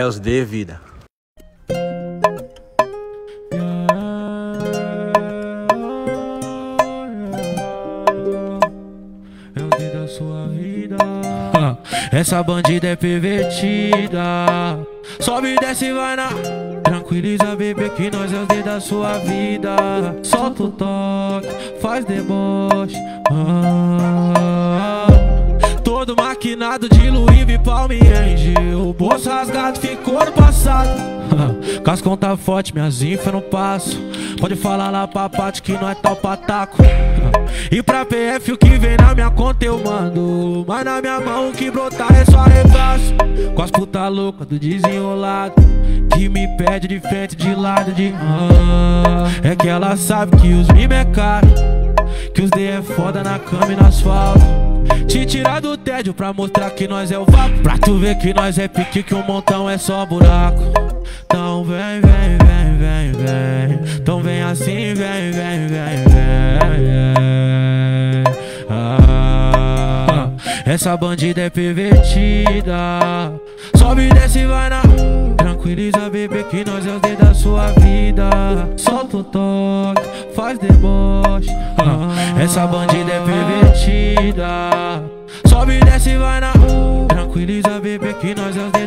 É vida. É o sua vida. Essa bandida é pervertida. Sobe desce e vai na. Tranquiliza, bebê, que nós é os dedos da sua vida. Solta o toque, faz deboche. Ah, maquinado de Louis V Palmienge. O bolso rasgado ficou no passado. Com as contas fortes, minhas infas não passo. Pode falar lá pra parte que não é tal pataco. E pra PF o que vem na minha conta eu mando. Mas na minha mão o que brotar é só repasso. Com as puta louca do desenrolado. Que me pede de frente, de lado, de. Ah, é que ela sabe que os mime é caro. Que os D é foda na cama e no asfalto. Te tirar do tédio pra mostrar que nós é o vapo. Pra tu ver que nós é pique, que um montão é só buraco. Então vem, vem, vem, vem, vem. Então vem assim, vem, vem, vem, vem. Ah, essa bandida é pervertida. Sobe desce vai na. Tranquiliza, bebê, que nós é os dedos da sua vida. Solta o toque, faz deboche. Essa bandida é pervertida. Sobe desce vai na. Tranquiliza, bebê, que nós é os.